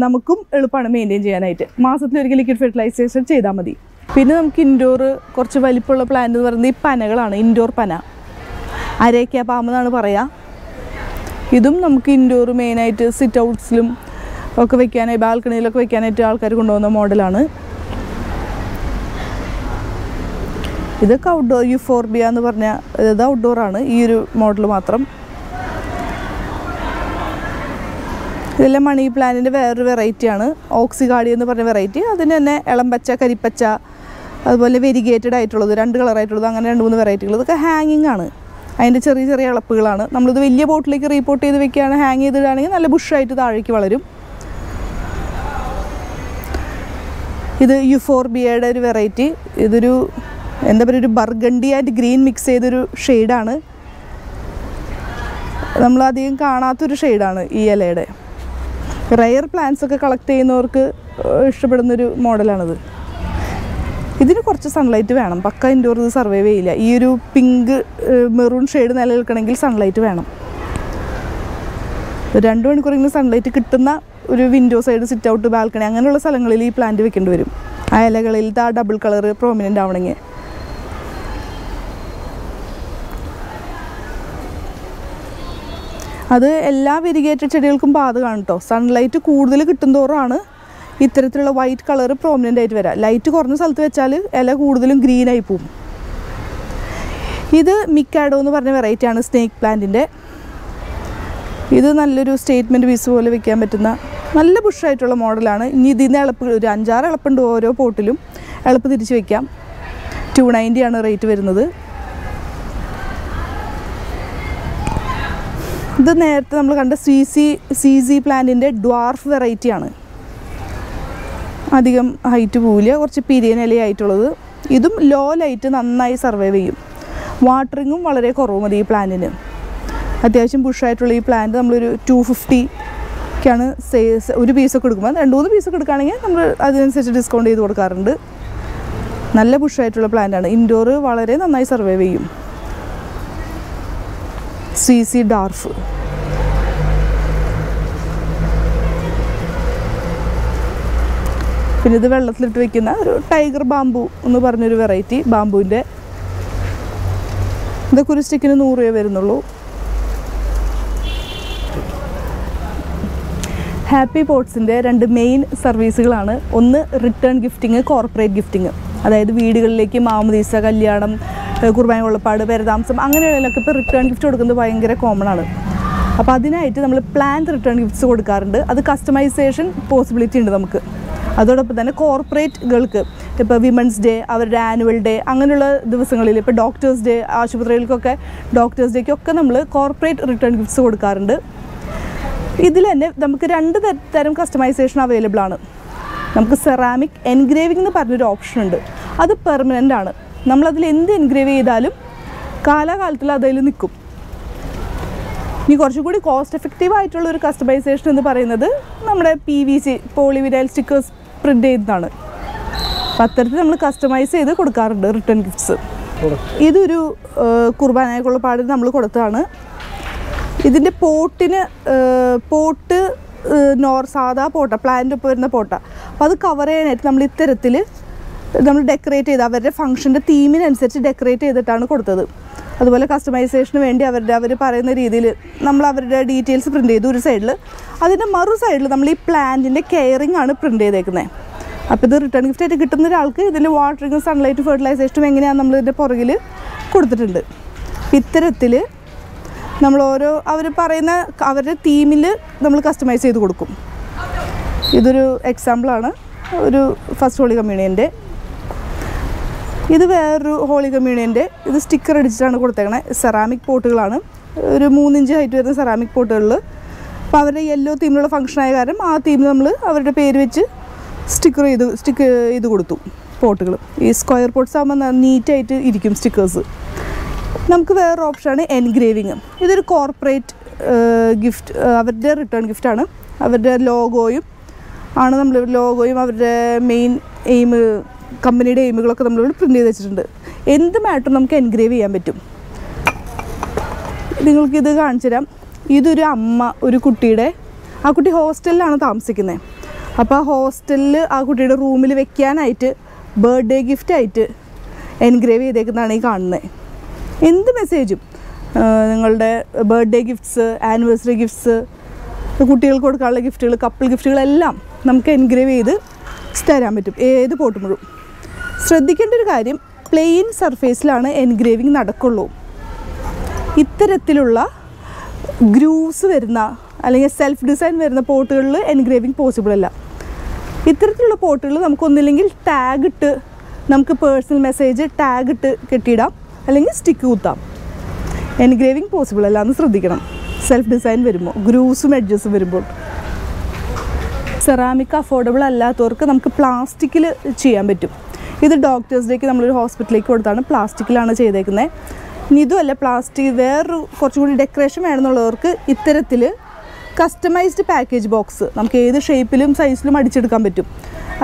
നമുക്കും എളുപ്പമാണ് മെയിന്റെയിൻ ചെയ്യാനായിട്ട്. മാസത്തിലൊരിക്കൽ ലിക്വിഡ് ഫെർട്ടിലൈസേഷൻ ചെയ്താൽ മതി. പിന്നെ നമുക്ക് ഇൻഡോർ കുറച്ച് വലിപ്പമുള്ള പ്ലാന്റ് എന്ന് പറയുന്നത് ഈ പനകളാണ് ഇൻഡോർ പന. അരയ്ക്ക പാമെന്നാണ് പറയുക ഇതും നമുക്ക് ഇൻഡോർ മെയിനായിട്ട് സിറ്റ് ഔട്ട്സിലും ഒക്കെ വെക്കാനായി ബാൽക്കണിയിലൊക്കെ വെക്കാനായിട്ട് ആൾക്കാർ കൊണ്ടുപോകുന്ന മോഡലാണ് ഇതൊക്കെ ഔട്ട്ഡോർ യുഫോർബിയ എന്ന് പറഞ്ഞ ഇത് ഔട്ട്ഡോർ ആണ്. ഈ ഒരു മോഡൽ മാത്രം. ഇതെല്ലാം മണി പ്ലാന്റിന്റെ വേറൊരു വെറൈറ്റിയാണ് ഓക്സിഗാഡി എന്ന് പറഞ്ഞ വെറൈറ്റി അതിന് തന്നെ ഇളം പച്ച കരിപ്പച്ച അതുപോലെ വെരിഗേറ്റഡ് ആയിട്ടുള്ളത് രണ്ട് കളറായിട്ടുള്ളത് അങ്ങനെ രണ്ട് മൂന്ന് വെറൈറ്റികൾ ഇതൊക്കെ ഹാങ്ങിങ് ആണ്. അതിന്റെ ചെറിയ ചെറിയ ഇളപ്പുകളാണ്. നമ്മളിത് വലിയ ബോട്ടിലേക്ക് റീപോർട്ട് ചെയ്ത് വെക്കുകയാണ്. ഹാങ് ചെയ്തിടുകയാണെങ്കിൽ നല്ല ബുഷായിട്ട് താഴേക്ക് വളരും. ഇത് യുഫോർബിയയുടെ ഒരു വെറൈറ്റി ഇതൊരു എന്താ പറയുക ഒരു ബർഗണ്ടി ആൻഡ് ഗ്രീൻ മിക്സ് ചെയ്തൊരു ഷെയ്ഡാണ്. നമ്മളധികം കാണാത്തൊരു ഷെയ്ഡാണ് ഈ ഇലയുടെ. റയർ പ്ലാന്റ്സ് ഒക്കെ കളക്ട് ചെയ്യുന്നവർക്ക് ഇഷ്ടപ്പെടുന്നൊരു മോഡലാണിത്. ഇതിന് കുറച്ച് സൺലൈറ്റ് വേണം. പക്ക ഇൻഡോർ ഇത് സർവൈവ് ചെയ്യില്ല. ഈ ഒരു പിങ്ക് മെറൂൺ ഷെയ്ഡ് നിലനിൽക്കണമെങ്കിൽ സൺലൈറ്റ് വേണം. രണ്ട് മണിക്കൂറെങ്കിലും സൺലൈറ്റ് കിട്ടുന്ന ഒരു window side sit out balcony അങ്ങനെയുള്ള സ്ഥലങ്ങളിൽ ഈ പ്ലാന്റ് വെക്കേണ്ടി വരും. ആ ഇലകളിൽ ആ ഡബിൾ കളർ പ്രോമിനന്റ് ആവണമെങ്കിൽ. അത് എല്ലാ വെരിഗേറ്റഡ് ചെടികൾക്കും ബാധകമാണ് കേട്ടോ സൺലൈറ്റ് കൂടുതൽ കിട്ടുന്തോറാണ് ഇത്തരത്തിലുള്ള വൈറ്റ് കളർ പ്രോമിനന്റ് ആയിട്ട് വരാം. ലൈറ്റ് കുറഞ്ഞ സ്ഥലത്ത് വെച്ചാൽ ഇല കൂടുതലും ഗ്രീനായി പോവും. ഇത് മിക്കാഡോ എന്ന് പറഞ്ഞ വെറൈറ്റിയാണ് സ്നേക്ക് പ്ലാന്റിന്റെ ഇത് നല്ലൊരു സ്റ്റേറ്റ്മെന്റ് പീസ് പോലെ വെക്കാൻ പറ്റുന്ന നല്ല ബുഷായിട്ടുള്ള മോഡലാണ് ഇനി നിന്ന് എളുപ്പ് ഒരു അഞ്ചാറ് എളുപ്പമുണ്ട് ഓരോ പോട്ടിലും. എളുപ്പ് തിരിച്ച് വയ്ക്കാം ടു നയന്റിയാണ് റേറ്റ് വരുന്നത്. ഇത് നേരത്തെ നമ്മൾ കണ്ട സി സി സി സി പ്ലാന്റിന്റെ ഡ്വാർഫ് വെറൈറ്റിയാണ് അധികം ഹൈറ്റ് പോവില്ല. കുറച്ച് പിരിയൻ ഇലയായിട്ടുള്ളത്. ഇതും ലോ ലൈറ്റ് നന്നായി സർവൈവ് ചെയ്യും. വാട്ടറിങ്ങും വളരെ കുറവ് മതി ഈ പ്ലാന്റിന് അത്യാവശ്യം ബുഷായിട്ടുള്ള ഈ പ്ലാന്റ് നമ്മളൊരു ടു ഫിഫ്റ്റിക്കാണ് സേസ് ഒരു പീസൊക്കെ എടുക്കുമ്പോൾ രണ്ട് മൂന്ന് പീസൊക്കെ എടുക്കുകയാണെങ്കിൽ നമ്മൾ അതിനനുസരിച്ച് ഡിസ്കൗണ്ട് ചെയ്ത് കൊടുക്കാറുണ്ട്. നല്ല ബുഷായിട്ടുള്ള പ്ലാന്റാണ് ഇൻഡോർ വളരെ നന്നായി സർവൈവ് ചെയ്യും. Z Z dwarf. പിന്നെ ഇത് വെള്ളത്തിലിട്ട് വെക്കുന്ന ഒരു ടൈഗർ ബാമ്പു എന്ന് പറഞ്ഞൊരു വെറൈറ്റി ബാമ്പുവിന്റെ ഇതൊക്കെ ഒരു സ്റ്റിക്കിന് നൂറ് രൂപ വരുന്നുള്ളൂ. ഹാപ്പി പോട്ട്സിന്റെ രണ്ട് മെയിൻ സർവീസുകളാണ്. ഒന്ന് റിട്ടേൺ ഗിഫ്റ്റിംഗ് കോർപ്പറേറ്റ് ഗിഫ്റ്റിംഗ് അതായത് വീടുകളിലേക്ക് മാമദീസ കല്യാണം കുർബാന കൊള്ളപ്പാട് പേരതാമസം അങ്ങനെയുള്ളതിലൊക്കെ ഇപ്പോൾ റിട്ടേൺ ഗിഫ്റ്റ് കൊടുക്കുന്നത് ഭയങ്കര കോമൺ ആണ്. അപ്പോൾ അതിനായിട്ട് നമ്മൾ പ്ലാൻ റിട്ടേൺ ഗിഫ്റ്റ്സ് കൊടുക്കാറുണ്ട്. അത് കസ്റ്റമൈസേഷൻ പോസിബിലിറ്റി ഉണ്ട് നമുക്ക്. അതോടൊപ്പം തന്നെ കോർപ്പറേറ്റുകൾക്ക് ഇപ്പോൾ വിമൻസ് ഡേ അവരുടെ ആനുവൽ ഡേ അങ്ങനെയുള്ള ദിവസങ്ങളിൽ ഇപ്പോൾ ഡോക്ടേഴ്സ് ഡേ ആശുപത്രികൾക്കൊക്കെ ഡോക്ടേഴ്സ് ഡേക്കൊക്കെ നമ്മൾ കോർപ്പറേറ്റ് റിട്ടേൺ ഗിഫ്റ്റ്സ് കൊടുക്കാറുണ്ട്. ഇതിൽ തന്നെ നമുക്ക് രണ്ട് തരം കസ്റ്റമൈസേഷൻ അവൈലബിൾ ആണ്. നമുക്ക് സെറാമിക് എൻഗ്രേവിംഗ് എന്ന് പറഞ്ഞൊരു ഓപ്ഷൻ ഉണ്ട്. അത് പെർമനന്റ് ആണ്. നമ്മളതിൽ എന്ത് എൻഗ്രേവ് ചെയ്താലും കാലാകാലത്തിൽ അതിൽ നിൽക്കും. ഇനി കുറച്ചും കൂടി കോസ്റ്റ് എഫക്റ്റീവ് ആയിട്ടുള്ള ഒരു കസ്റ്റമൈസേഷൻ എന്ന് പറയുന്നത് നമ്മുടെ P V C polyvinyl stickers print ചെയ്യുന്നതാണ്. അത്തരത്തിൽ നമ്മൾ കസ്റ്റമൈസ് ചെയ്ത് കൊടുക്കാറുണ്ട് റിട്ടേൺ ഗിഫ്റ്റ്സ് ഇതൊരു കുർബാനയ്ക്കുള്ള പാടിന് നമ്മൾ കൊടുത്തതാണ്. ഇതിന്റെ പോട്ടിന് പോട്ട് നോർ സാധാ പോട്ട പ്ലാന്റ് ഒപ്പം വരുന്ന പോട്ട. അപ്പോൾ അത് കവർ ചെയ്യാനായിട്ട് നമ്മൾ ഇത്തരത്തിൽ നമ്മൾ ഡെക്കറേറ്റ് ചെയ്ത് അവരുടെ ഫംഗ്ഷന്റെ തീമിനനുസരിച്ച് ഡെക്കറേറ്റ് ചെയ്തിട്ടാണ് കൊടുത്തത്. അതുപോലെ കസ്റ്റമൈസേഷന് വേണ്ടി അവരുടെ അവർ പറയുന്ന രീതിയിൽ നമ്മൾ അവരുടെ ഡീറ്റെയിൽസ് പ്രിന്റ് ചെയ്തു ഒരു സൈഡിൽ അതിന്റെ മറു സൈഡിൽ നമ്മൾ ഈ പ്ലാന്റിന്റെ കെയറിംഗ് ആണ് പ്രിന്റ് ചെയ്തേക്കുന്നത് അപ്പോൾ ഇത് റിട്ടേൺ ഗിഫ്റ്റ് ആയിട്ട് കിട്ടുന്ന ഒരാൾക്ക് ഇതിന്റെ വാട്ടറിങ്ങും സൺലൈറ്റ് ഫെർട്ടിലൈസേഷനും എങ്ങനെയാണ് നമ്മൾ ഇതിന്റെ പുറകിൽ കൊടുത്തിട്ടുണ്ട്. ഇത്തരത്തിൽ നമ്മൾ ഓരോ അവർ പറയുന്ന അവരുടെ തീമിൽ നമ്മൾ കസ്റ്റമൈസ് ചെയ്ത് കൊടുക്കും. ഇതൊരു എക്സാമ്പിളാണ് ഒരു ഫസ്റ്റ് ഹോളി കമ്മ്യൂണിയന്റെ ഇത് വേറൊരു ഹോളി കമ്മ്യൂണിയന്റെ ഇത് സ്റ്റിക്കർ അടിച്ചിട്ടാണ് കൊടുത്തേക്കണേ. സെറാമിക് പോട്ടുകളാണ് ഒരു മൂന്നിഞ്ച് ഹൈറ്റ് വരുന്ന സെറാമിക് പോട്ടുകളിൽ അപ്പോൾ അവരുടെ യെല്ലോ തീമിലുള്ള ഫംഗ്ഷനായ കാരണം ആ തീമിൽ നമ്മൾ അവരുടെ പേര് വെച്ച് സ്റ്റിക്കർ ചെയ്ത് സ്റ്റിക്ക് ചെയ്ത് കൊടുത്തു പോട്ടുകൾ ഈ സ്ക്വയർ പോട്ട്സ് ആകുമ്പോൾ നീറ്റായിട്ട് ഇരിക്കും സ്റ്റിക്കേഴ്സ് നമുക്ക് വേറൊരു ഓപ്ഷനാണ് എൻഗ്രേവിങ് ഇതൊരു കോർപ്പറേറ്റ് ഗിഫ്റ്റ് അവരുടെ റിട്ടേൺ ഗിഫ്റ്റാണ് അവരുടെ ലോഗോയും ആണ് നമ്മൾ ലോഗോയും അവരുടെ മെയിൻ എയിം കമ്പനിയുടെ എയിമുകളൊക്കെ നമ്മളിവിടെ പ്രിന്റ് ചെയ്ത് വെച്ചിട്ടുണ്ട്. എന്ത് മാറ്ററും നമുക്ക് എൻഗ്രേവ് ചെയ്യാൻ പറ്റും. നിങ്ങൾക്കിത് കാണിച്ചു തരാം. ഇതൊരു അമ്മ ഒരു കുട്ടിയുടെ ആ കുട്ടി ഹോസ്റ്റലിലാണ് താമസിക്കുന്നത് അപ്പോൾ ആ ഹോസ്റ്റലിൽ ആ കുട്ടിയുടെ റൂമിൽ വെക്കാനായിട്ട് ബർത്ത്ഡേ ഗിഫ്റ്റായിട്ട് എൻഗ്രേവ് ചെയ്തേക്കുന്നതാണ് ഈ കാണുന്നത് എന്ത് മെസ്സേജും നിങ്ങളുടെ ബർത്ത്ഡേ ഗിഫ്റ്റ്സ് ആനിവേഴ്സറി ഗിഫ്റ്റ്സ് കുട്ടികൾക്ക് കൊടുക്കാനുള്ള ഗിഫ്റ്റുകൾ കപ്പിൾ ഗിഫ്റ്റുകളെല്ലാം നമുക്ക് എൻഗ്രേവ് ചെയ്ത് തരാൻ പറ്റും. ഏത് പോട്ട് ശ്രദ്ധിക്കേണ്ട ഒരു കാര്യം പ്ലെയിൻ സർഫേസിലാണ് എൻഗ്രേവിങ് നടക്കുള്ളൂ. ഇത്തരത്തിലുള്ള ഗ്രൂവ്സ് വരുന്ന അല്ലെങ്കിൽ സെൽഫ് ഡിസൈൻ വരുന്ന പോട്ടുകളിൽ എൻഗ്രേവിങ് പോസിബിൾ അല്ല. ഇത്തരത്തിലുള്ള പോട്ടുകൾ നമുക്കൊന്നില്ലെങ്കിൽ ടാഗ് ഇട്ട് നമുക്ക് പേഴ്സണൽ മെസ്സേജ് ടാഗ് ഇട്ട് കെട്ടിയിടാം അല്ലെങ്കിൽ സ്റ്റിക്ക് കുത്താം. എൻഗ്രേവിങ് പോസിബിൾ അല്ല എന്ന് ശ്രദ്ധിക്കണം. സെൽഫ് ഡിസൈൻ വരുമ്പോൾ ഗ്രൂവ്സും എഡ്ജസും വരുമ്പോൾ. സെറാമിക് അഫോർഡബിൾ അല്ലാത്തവർക്ക് നമുക്ക് പ്ലാസ്റ്റിക്കിൽ ചെയ്യാൻ പറ്റും. ഇത് ഡോക്ടേഴ്സ് ഡേക്ക് നമ്മളൊരു ഹോസ്പിറ്റലിലേക്ക് കൊടുത്താണ് പ്ലാസ്റ്റിക്കിലാണ് ചെയ്തേക്കുന്നത് ഇനി ഇതുമല്ല പ്ലാസ്റ്റിക് വേറൊരു കുറച്ചും കൂടി ഡെക്കറേഷൻ വേണമെന്നുള്ളവർക്ക് ഇത്തരത്തിൽ കസ്റ്റമൈസ്ഡ് പാക്കേജ് ബോക്സ് നമുക്ക് ഏത് ഷേപ്പിലും സൈസിലും അടിച്ചെടുക്കാൻ പറ്റും.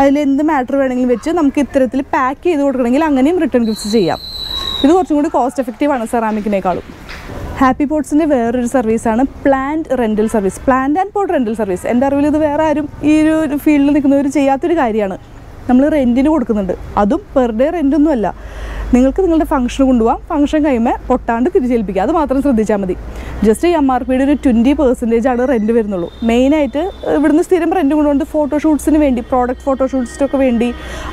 അതിൽ എന്ത് മാറ്റർ വേണമെങ്കിലും വെച്ച് നമുക്ക് ഇത്തരത്തിൽ പാക്ക് ചെയ്ത് കൊടുക്കണമെങ്കിൽ അങ്ങനെയും റിട്ടേൺ ഗിഫ്റ്റ്സ് ചെയ്യാം. ഇത് കുറച്ചും കൂടി കോസ്റ്റ് എഫക്റ്റീവാണ് സെറാമിക്കിനേക്കാളും ഹാപ്പി പോട്ട്സിന്റെ വേറൊരു സർവീസാണ് plant rental service plant and pot rental service എന്റെ അറിവിൽ ഇത് വേറെ ആരും ഈ ഒരു ഫീൽഡിൽ നിൽക്കുന്നവർ ചെയ്യാത്തൊരു കാര്യമാണ്. നമ്മൾ റെന്റിന് കൊടുക്കുന്നുണ്ട്. അതും പെർ ഡേ റെന്റൊന്നും അല്ല. നിങ്ങൾക്ക് നിങ്ങളുടെ ഫംഗ്ഷൻ കൊണ്ടുപോകാം ഫംഗ്ഷൻ കഴിയുമ്പോൾ പൊട്ടാണ്ട് തിരിച്ചേൽപ്പിക്കുക അത് മാത്രം ശ്രദ്ധിച്ചാൽ മതി. ജസ്റ്റ് എം ആർ പിയുടെ ഒരു ട്വന്റി പെർസെന്റേജ് ആണ് റെന്റ് വരുന്നുള്ളൂ. മെയിനായിട്ട് ഇവിടുന്ന് സ്ഥിരം റെന്റ് കൊണ്ടുകൊണ്ട് ഫോട്ടോഷൂട്ട്സിന് വേണ്ടി പ്രോഡക്റ്റ് ഫോട്ടോഷൂട്ട്സിനൊക്കെ വേണ്ടി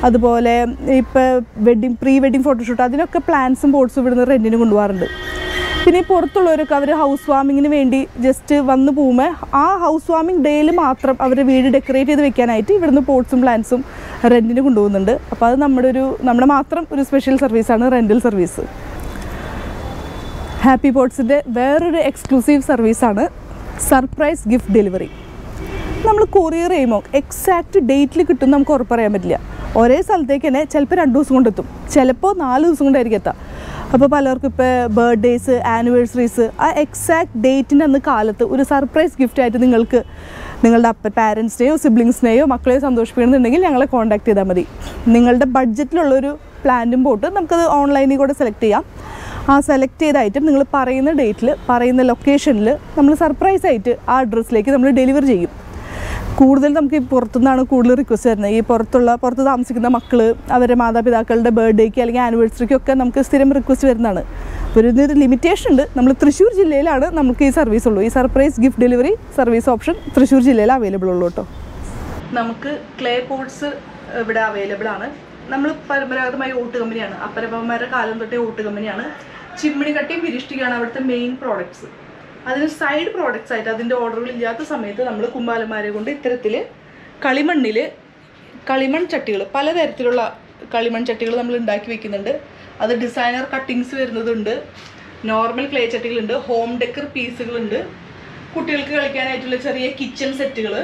അതുപോലെ ഇപ്പോൾ വെഡ്ഡിങ് പ്രീ വെഡ്ഡിങ് ഫോട്ടോഷൂട്ട് അതിനൊക്കെ പ്ലാൻസും ബോർഡ്സും ഇവിടുന്ന് റെന്റിന് കൊണ്ടുപോകാറുണ്ട്. പിന്നെ പുറത്തുള്ളവരൊക്കെ അവർ ഹൗസ് വാമിങ്ങിന് വേണ്ടി ജസ്റ്റ് വന്ന് പോകുമ്പോൾ ആ ഹൗസ് വാമിങ് ഡേയിൽ മാത്രം അവർ വീട് ഡെക്കറേറ്റ് ചെയ്ത് വെക്കാനായിട്ട് ഇവിടുന്ന് പോട്ട്സും പ്ലാന്റ്സും റെന്റിന് കൊണ്ടുപോകുന്നുണ്ട്. അപ്പോൾ അത് നമ്മുടെ ഒരു നമ്മുടെ മാത്രം ഒരു സ്പെഷ്യൽ സർവീസാണ് റെന്റൽ സർവീസ് ഹാപ്പി പോട്ട്സിന്റെ വേറൊരു എക്സ്ക്ലൂസീവ് സർവീസാണ് സർപ്രൈസ് ഗിഫ്റ്റ് ഡെലിവറി നമ്മൾ കൊറിയർ ചെയ്യുമ്പോൾ എക്സാക്റ്റ് ഡേറ്റിൽ കിട്ടും നമുക്ക് ഉറപ്പറിയാൻ പറ്റില്ല. ഒരേ സ്ഥലത്തേക്ക് തന്നെ ചിലപ്പോൾ രണ്ട് ദിവസം കൊണ്ടെത്തും ചിലപ്പോൾ നാല് ദിവസം കൊണ്ടായിരിക്കും എത്താം. അപ്പോൾ പലർക്കും ഇപ്പോൾ ബർത്ത്ഡേയ്സ് ആനിവേഴ്സറീസ് ആ എക്സാക്ട് ഡേറ്റിന്റെ അന്ന് കാലത്ത് ഒരു സർപ്രൈസ് ഗിഫ്റ്റ് ആയിട്ട് നിങ്ങൾക്ക് നിങ്ങളുടെ അപ്പ പാരൻസിനെയോ സിബ്ലിങ്സിനെയോ മക്കളെയോ സന്തോഷിപ്പിക്കണമെന്നുണ്ടെങ്കിൽ ഞങ്ങളെ കോൺടാക്ട് ചെയ്താൽ മതി. നിങ്ങളുടെ ബഡ്ജറ്റിലുള്ളൊരു പ്ലാനും പോട്ട് നമുക്കത് ഓൺലൈനിൽ കൂടെ സെലക്ട് ചെയ്യാം. ആ സെലക്ട് ചെയ്ത ഐറ്റം നിങ്ങൾ പറയുന്ന ഡേറ്റിൽ പറയുന്ന ലൊക്കേഷനിൽ നമ്മൾ സർപ്രൈസ് ആയിട്ട് ആ അഡ്രസ്സിലേക്ക് നമ്മൾ ഡെലിവർ ചെയ്യും. കൂടുതൽ നമുക്ക് ഈ പുറത്തുനിന്നാണ് കൂടുതൽ റിക്വസ്റ്റ് വരുന്നത്. ഈ പുറത്തുള്ള പുറത്ത് താമസിക്കുന്ന മക്കൾ അവരുടെ മാതാപിതാക്കളുടെ ബർത്ത്ഡേക്ക് അല്ലെങ്കിൽ ആനിവേഴ്സറിക്കൊക്കെ നമുക്ക് സ്ഥിരം റിക്വസ്റ്റ് വരുന്നതാണ്. ഒരു ലിമിറ്റേഷൻ ഉണ്ട്. നമ്മൾ തൃശ്ശൂർ ജില്ലയിലാണ് നമുക്ക് ഈ സർവീസ് ഉള്ളൂ. ഈ surprise gift delivery service option Thrissur ജില്ലയിൽ അവൈലബിൾ ഉള്ളൂ കേട്ടോ. നമുക്ക് ക്ലേ പോട്ട്സ് ഇവിടെ അവൈലബിൾ ആണ്. നമ്മൾ പരമ്പരാഗതമായി ഓട്ട് കമ്പനിയാണ്. അപ്പരപ്പന്മാരുടെ കാലം തൊട്ടേ ഓട്ട് കമ്പനിയാണ്. ചിമ്മിണി കട്ടിയും പിരിഷ്ടിക്കാണ് അവിടുത്തെ മെയിൻ പ്രോഡക്ട്സ് അതിന് സൈഡ് പ്രോഡക്ട്സ് ആയിട്ട് അതിന്റെ ഓർഡറുകൾ ഇല്ലാത്ത സമയത്ത് നമ്മൾ കുമ്പാലന്മാരെ കൊണ്ട് ഇത്തരത്തിൽ കളിമണ്ണിൽ കളിമൺ ചട്ടികൾ പലതരത്തിലുള്ള കളിമൺ ചട്ടികൾ നമ്മൾ ഉണ്ടാക്കി വെക്കുന്നുണ്ട്. അത് ഡിസൈനർ കട്ടിങ്സ് വരുന്നതുണ്ട്. നോർമൽ ക്ലേ ചട്ടികളുണ്ട്. ഹോം ഡെക്കർ പീസുകളുണ്ട്. കുട്ടികൾക്ക് കളിക്കാനായിട്ടുള്ള ചെറിയ kitchen sets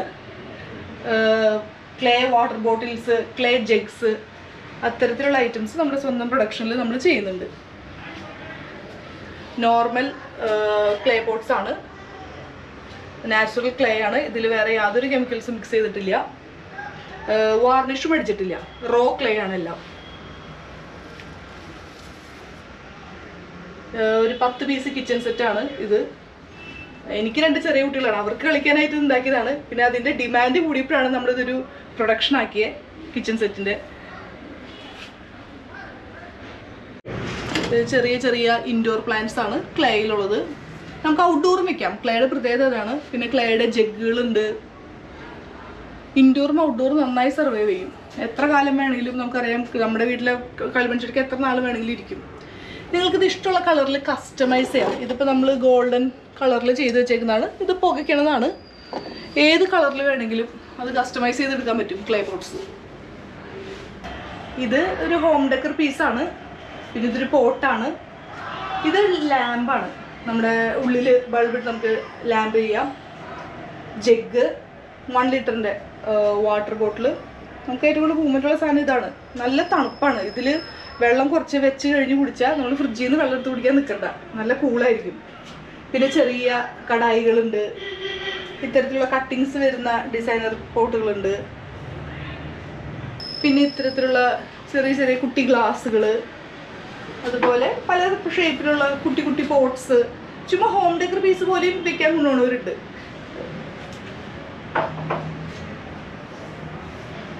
clay water bottles clay jugs അത്തരത്തിലുള്ള ഐറ്റംസ് നമ്മുടെ സ്വന്തം പ്രൊഡക്ഷനിൽ നമ്മൾ ചെയ്യുന്നുണ്ട്. നോർമൽ ക്ലേ പോട്ട്സ് ആണ്. നാച്ചുറൽ ക്ലേ ആണ്. ഇതിൽ വേറെ യാതൊരു കെമിക്കൽസും മിക്സ് ചെയ്തിട്ടില്ല. വാർണിഷും അടിച്ചിട്ടില്ല. റോ ക്ലേ ആണ് എല്ലാം. ഒരു പത്ത് പീസ് കിച്ചൺ സെറ്റാണ് ഇത്. എനിക്ക് രണ്ട് ചെറിയ കുട്ടികളാണ്. അവർക്ക് കളിക്കാനായിട്ട് ഉണ്ടാക്കിയതാണ്. പിന്നെ അതിന്റെ ഡിമാൻഡ് കൂടിയപ്പോഴാണ് നമ്മളിതൊരു പ്രൊഡക്ഷൻ ആക്കിയ കിച്ചൺ സെറ്റിന്റെ ചെറിയ ചെറിയ ഇൻഡോർ പ്ലാന്റ്സ് ആണ് ക്ലേയിലുള്ളത്. നമുക്ക് ഔട്ട്ഡോറും വെക്കാം. ക്ലേയുടെ പ്രത്യേകത അതാണ്. പിന്നെ ക്ലേയുടെ ജഗ്ഗുകളുണ്ട്. ഇൻഡോറും ഔട്ട്ഡോറും നന്നായി സർവൈവ് ചെയ്യും. എത്ര കാലം വേണമെങ്കിലും നമുക്കറിയാം. നമ്മുടെ വീട്ടിലെ കളിമൺചെടിക്ക് എത്ര നാൾ വേണമെങ്കിലും ഇരിക്കും. നിങ്ങൾക്കിത് ഇഷ്ടമുള്ള കളറിൽ കസ്റ്റമൈസ് ചെയ്യാം. ഇതിപ്പോൾ നമ്മൾ ഗോൾഡൻ കളറിൽ ചെയ്ത് വെച്ചേക്കുന്നതാണ്. ഇത് പുകയ്ക്കണതാണ്. ഏത് കളറിൽ വേണമെങ്കിലും അത് കസ്റ്റമൈസ് ചെയ്തെടുക്കാൻ പറ്റും ക്ലേ പോട്ട്സ് ഇത് ഒരു ഹോം ഡെക്കർ പീസാണ് പിന്നെ ഇതൊരു പോട്ടാണ്. ഇത് ലാമ്പാണ്. നമ്മുടെ ഉള്ളിൽ ബൾബിട്ട് നമുക്ക് ലാമ്പ് ചെയ്യാം. ജഗ് വൺ ലിറ്ററിന്റെ വാട്ടർ ബോട്ടിൽ നമുക്ക് ഏറ്റവും കൂടുതൽ മൂവ്മെന്റുള്ള സാധനം ഇതാണ്. നല്ല തണുപ്പാണ്. ഇതിൽ വെള്ളം കുറച്ച് വെച്ച് കഴിഞ്ഞ് കുടിച്ചാൽ നമ്മൾ ഫ്രിഡ്ജിൽ നിന്ന് വെള്ളം എടുത്ത് കുടിക്കാൻ നിൽക്കണ്ട നല്ല കൂളായിരിക്കും പിന്നെ ചെറിയ കടായികളുണ്ട്. ഇത്തരത്തിലുള്ള കട്ടിങ്സ് വരുന്ന ഡിസൈനർ പോട്ടുകളുണ്ട്. പിന്നെ ഇത്തരത്തിലുള്ള ചെറിയ ചെറിയ കുട്ടി ഗ്ലാസ്സുകൾ അതുപോലെ പല ഷേപ്പിലുള്ള കുട്ടി കുട്ടി പോട്ട്സ് ചുമ്മാ ഹോം ഡെക്കർ പീസ് പോലെയും വെക്കാൻ കൊണ്ടുപോകുന്നവരുണ്ട്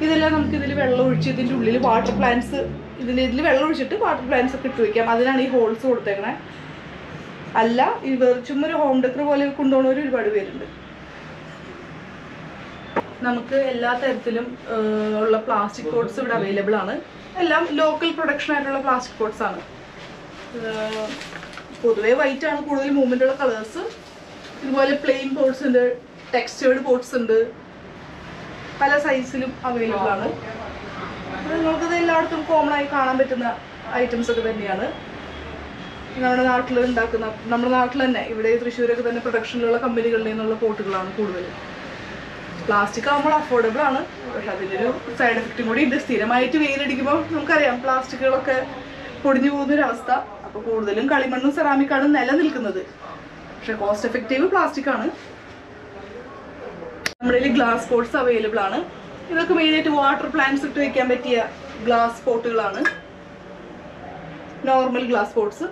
ഇതെല്ലാം നമുക്ക് ഇതിൽ വെള്ളം ഒഴിച്ച് ഇതിന്റെ ഉള്ളിൽ വാട്ടർ പ്ലാന്റ്സ് ഇതിന് ഇതിൽ വെള്ളം ഒഴിച്ചിട്ട് വാട്ടർ പ്ലാന്റ്സ് ഒക്കെ ഇട്ട് വെക്കാം. അതിനാണ് ഈ ഹോൾസ് കൊടുത്തേക്കണേ. അല്ല ഇവർ ചുമ്മാ ഒരു ഹോം ഡെക്കർ പോലെ കൊണ്ടുപോകുന്നവർ ഒരുപാട് പേരുണ്ട്. നമുക്ക് എല്ലാ തരത്തിലും ഉള്ള പ്ലാസ്റ്റിക് കോട്ട്സ് ഇവിടെ അവൈലബിൾ ആണ്. എല്ലാം ലോക്കൽ പ്രൊഡക്ഷൻ ആയിട്ടുള്ള പ്ലാസ്റ്റിക് കോട്ട്സ് ആണ്. പൊതുവേ വൈറ്റ് ആണ് കൂടുതൽ മൂവ്മെന്റ് ഉള്ള കളേഴ്സ് ഇതുപോലെ പ്ലെയിൻ പോർട്സ് ഉണ്ട് ടെക്സ്റ്റേർഡ് പോർട്സ് ഉണ്ട്. പല സൈസിലും അവൈലബിൾ ആണ്. നിങ്ങൾക്ക് നിങ്ങൾക്കിത് എല്ലായിടത്തും കോമൺ ആയി കാണാൻ പറ്റുന്ന ഐറ്റംസ് ഒക്കെ തന്നെയാണ്. നമ്മുടെ നാട്ടിൽ ഉണ്ടാക്കുന്ന നമ്മുടെ നാട്ടിൽ തന്നെ ഇവിടെ തൃശ്ശൂരൊക്കെ തന്നെ പ്രൊഡക്ഷനിലുള്ള കമ്പനികളിൽ നിന്നുള്ള പോട്ടുകളാണ് കൂടുതലും. പ്ലാസ്റ്റിക് ആകുമ്പോൾ അഫോർഡബിൾ ആണ്. പക്ഷെ അതിനൊരു സൈഡ് എഫക്റ്റും കൂടി ഉണ്ട്. സ്ഥിരമായിട്ട് വെയിലടിക്കുമ്പോൾ നമുക്കറിയാം പ്ലാസ്റ്റിക്കുകളൊക്കെ പൊടിഞ്ഞു പോകുന്നൊരവസ്ഥ. അപ്പോൾ കൂടുതലും കളിമണ്ണും സെറാമിക്കാണ് നിലനിൽക്കുന്നത്. പക്ഷെ കോസ്റ്റ് എഫക്റ്റീവ് പ്ലാസ്റ്റിക് ആണ്. നമ്മുടെ കയ്യിൽ ഗ്ലാസ് പോട്ട്സ് അവൈലബിൾ ആണ്. ഇതൊക്കെ മെയിനായിട്ട് വാട്ടർ പ്ലാന്റ്സ് ഇട്ട് വെക്കാൻ പറ്റിയ ഗ്ലാസ് പോട്ടുകളാണ് നോർമൽ ഗ്ലാസ് പോട്ട്സ്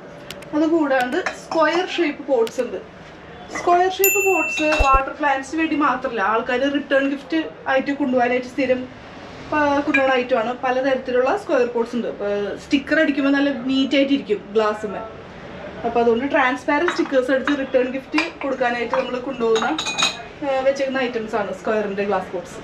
അതുകൂടാണ്ട് സ്ക്വയർ ഷേപ്പ് പോട്ട്സ് ഉണ്ട്. Square shape pots water plants വേണ്ടി മാത്രമല്ല ആൾക്കാർ റിട്ടേൺ ഗിഫ്റ്റ് ആയിട്ട് കൊണ്ടുപോകാനായിട്ട് സ്ഥിരം ഐറ്റമാണ് പലതരത്തിലുള്ള സ്ക്വയർ പോട്ട്സ് ഉണ്ട്. സ്റ്റിക്കർ അടിക്കുമ്പോൾ നല്ല നീറ്റ് ആയിട്ടിരിക്കും ഗ്ലാസ്സിന് അപ്പോൾ അതുകൊണ്ട് ട്രാൻസ്പാരന്റ് സ്റ്റിക്കേഴ്സ് അടിച്ച് റിട്ടേൺ ഗിഫ്റ്റ് കൊടുക്കാനായിട്ട് നമ്മൾ കൊണ്ടുപോകുന്ന ആ, വെച്ചേക്കുന്ന ഐറ്റംസ് ആണ് സ്ക്വയറിന്റെ ഗ്ലാസ് ബോക്സ്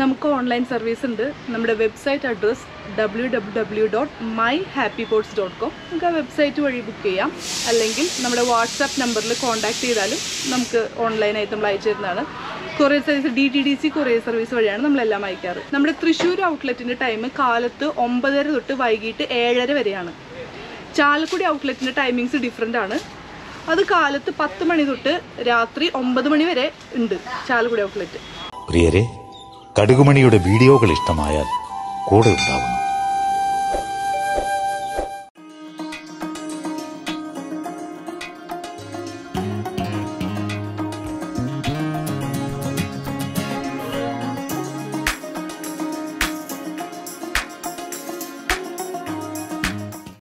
നമുക്ക് ഓൺലൈൻ സർവീസ് ഉണ്ട്. നമ്മുടെ website address W W W dot my happy pots dot com നമുക്ക് ആ വെബ്സൈറ്റ് വഴി ബുക്ക് ചെയ്യാം. അല്ലെങ്കിൽ നമ്മുടെ വാട്സാപ്പ് നമ്പറിൽ കോൺടാക്ട് ചെയ്താലും നമുക്ക് ഓൺലൈനായിട്ട് നമ്മൾ അയച്ചു തരുന്നതാണ് courier service D T D C courier service വഴിയാണ് നമ്മളെല്ലാം അയക്കാറ്. നമ്മുടെ തൃശ്ശൂർ ഔട്ട്ലെറ്റിന്റെ ടൈം കാലത്ത് ഒമ്പതര തൊട്ട് വൈകിട്ട് ഏഴര വരെയാണ്. ചാലക്കുടി ഔട്ട്ലെറ്റിന്റെ ടൈമിങ്സ് ഡിഫറെന്റ് ആണ്. അത് കാലത്ത് പത്ത് മണി തൊട്ട് രാത്രി ഒമ്പത് മണി വരെ ഉണ്ട് ചാലക്കുടി ഔട്ട്ലെറ്റ് പ്രിയരെ കടുകുമണിയുടെ വീഡിയോകൾ ഇഷ്ടമായാൽ കൂടെ ഉണ്ടാവുന്നു